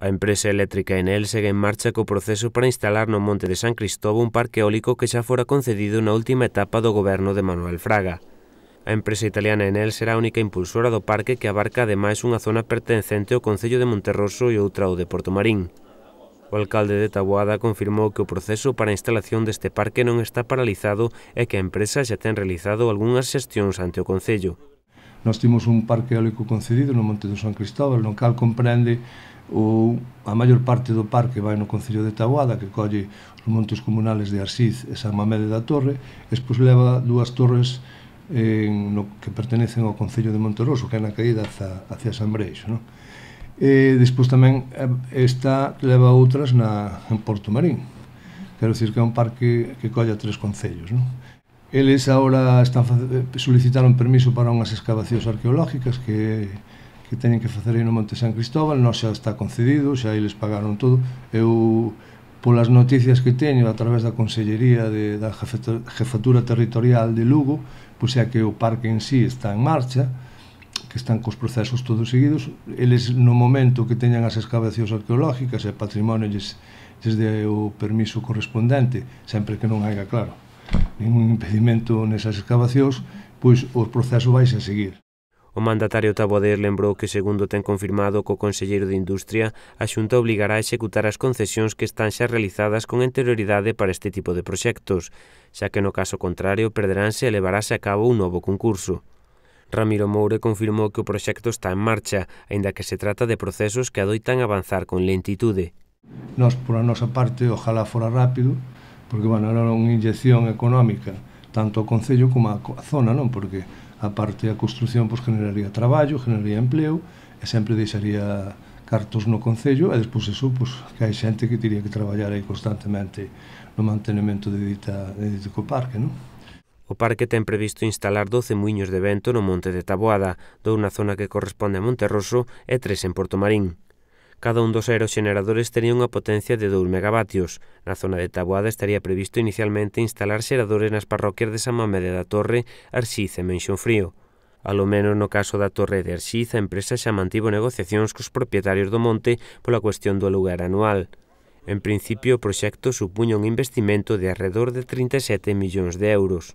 A empresa eléctrica Enel segue en marcha co proceso para instalar no Monte de San Cristóbal un parque eólico que xa fora concedido na última etapa do goberno de Manuel Fraga. A empresa italiana Enel será a única impulsora do parque que abarca ademais unha zona pertencente ao Concello de Monterroso e outra ao de Porto Marín. O alcalde de Taboada confirmou que o proceso para a instalación deste parque non está paralizado e que a empresa xa ten realizado algunhas xestións ante o Concello. Nós temos un parque eólico concedido no Monte do San Cristóbal, no cal comprende ou a maior parte do parque vai no Concello de Taboada, que colle os montes comunales de Arsiz e San Mamede da Torre, e despois leva dúas torres en, no, que pertenecen ao Concello de Monteroso, que é na caída hacia, hacia San Breixo. Non? E despois tamén eh, esta leva outras na, en Porto Marín. Quero dicir que é un parque que colle tres concellos. Non? Eles agora están, eh, solicitaron permiso para unhas excavacións arqueológicas que que teñen que facer aí no Monte San Cristóbal, non xa está concedido, xa aí les pagaron todo. Eu polas noticias que teño a través da Consellería de, da Jefatura Territorial de Lugo, pois é que o parque en sí está en marcha, que están cos procesos todos seguidos, eles no momento que teñan as excavacións arqueológicas e patrimonio lles, lles de o permiso correspondente, sempre que non haiga claro ningún impedimento nesas excavacións, pois o proceso vai a seguir. O mandatario Taboder lembrou que, segundo ten confirmado co Conselleiro de Industria, a Xunta obligará a executar as concesións que están xa realizadas con anterioridade para este tipo de proxectos, xa que no caso contrario perderánse e levarase a cabo un novo concurso. Ramiro Moure confirmou que o proxecto está en marcha, aínda que se trata de procesos que adoitan avanzar con lentitude. Nos, por a nosa parte, ojalá fora rápido, porque, bueno, era unha inyección económica, tanto ao Concello como á zona, non? Porque a parte da construción pois, generaría traballo, generaría empleo, e sempre deixaría cartos no Concello, e despois eso, pois, que hai xente que teria que traballar aí constantemente no mantenimento de dita, de dito parque, non? O parque ten previsto instalar 12 muiños de vento no monte de Taboada, dou na zona que corresponde a Monterroso e tres en Porto Marín. Cada un dos aeroxeneradores tenía unha potencia de 2 megavatios. Na zona de Taboada estaría previsto inicialmente instalar xeradores nas parroquias de San Mamede da Torre, Arxiz e Menxonfrío. Alo menos no caso da Torre de Arxiz, a empresa xa mantivo negociacións cos propietarios do monte pola cuestión do lugar anual. En principio, o proxecto supuña un investimento de arredor de 37 millóns de euros.